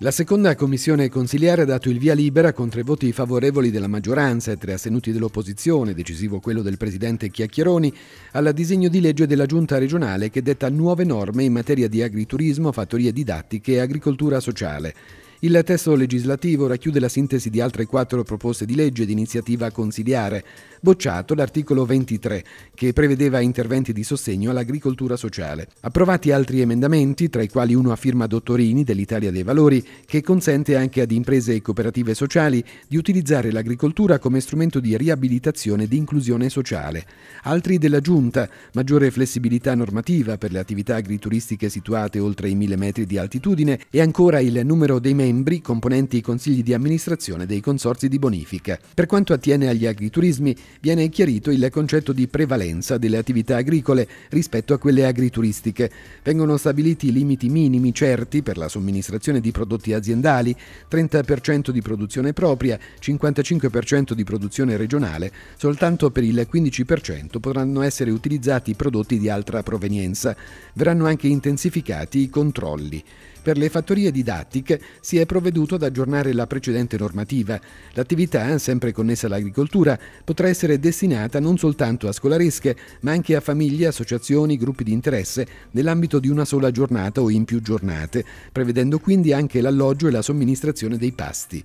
La seconda commissione consiliare ha dato il via libera con tre voti favorevoli della maggioranza e tre astenuti dell'opposizione, decisivo quello del presidente Chiacchieroni, al disegno di legge della giunta regionale che detta nuove norme in materia di agriturismo, fattorie didattiche e agricoltura sociale. Il testo legislativo racchiude la sintesi di altre quattro proposte di legge di iniziativa consiliare, bocciato l'articolo 23, che prevedeva interventi di sostegno all'agricoltura sociale. Approvati altri emendamenti, tra i quali uno a firma Dottorini dell'Italia dei Valori, che consente anche ad imprese e cooperative sociali di utilizzare l'agricoltura come strumento di riabilitazione e di inclusione sociale. Altri della Giunta, maggiore flessibilità normativa per le attività agrituristiche situate oltre i mille metri di altitudine e ancora il numero dei membri membri componenti i consigli di amministrazione dei consorzi di bonifica. Per quanto attiene agli agriturismi, viene chiarito il concetto di prevalenza delle attività agricole rispetto a quelle agrituristiche. Vengono stabiliti limiti minimi certi per la somministrazione di prodotti aziendali, 30% di produzione propria, 55% di produzione regionale, soltanto per il 15% potranno essere utilizzati prodotti di altra provenienza. Verranno anche intensificati i controlli. Per le fattorie didattiche si è provveduto ad aggiornare la precedente normativa. L'attività, sempre connessa all'agricoltura, potrà essere destinata non soltanto a scolaresche, ma anche a famiglie, associazioni, gruppi di interesse nell'ambito di una sola giornata o in più giornate, prevedendo quindi anche l'alloggio e la somministrazione dei pasti.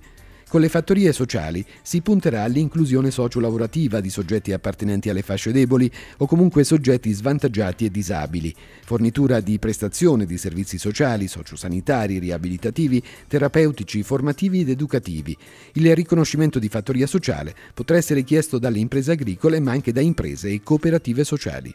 Con le fattorie sociali si punterà all'inclusione socio-lavorativa di soggetti appartenenti alle fasce deboli o comunque soggetti svantaggiati e disabili, fornitura di prestazione di servizi sociali, sociosanitari, riabilitativi, terapeutici, formativi ed educativi. Il riconoscimento di fattoria sociale potrà essere chiesto dalle imprese agricole ma anche da imprese e cooperative sociali.